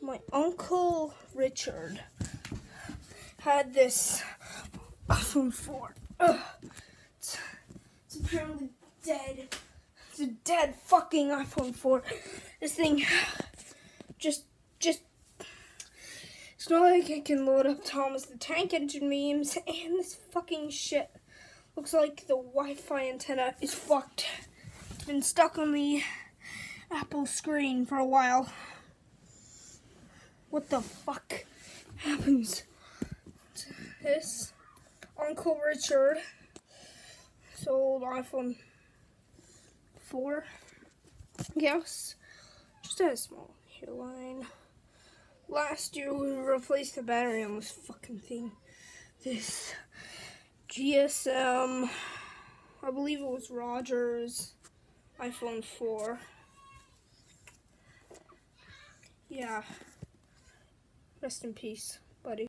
my uncle Richard had this iPhone 4. Ugh. It's, it's apparently dead. It's a dead fucking iPhone 4. This thing just, just. It's not like I can load up Thomas the Tank Engine memes, and this fucking shit looks like the Wi-Fi antenna is fucked. It's been stuck on the Apple screen for a while. What the fuck happens to this? Uncle Richard sold iPhone 4. Yes, just had a small hairline. Last year we replaced the battery on this fucking thing. This GSM, I believe it was Rogers iPhone 4. Yeah. Rest in peace, buddy.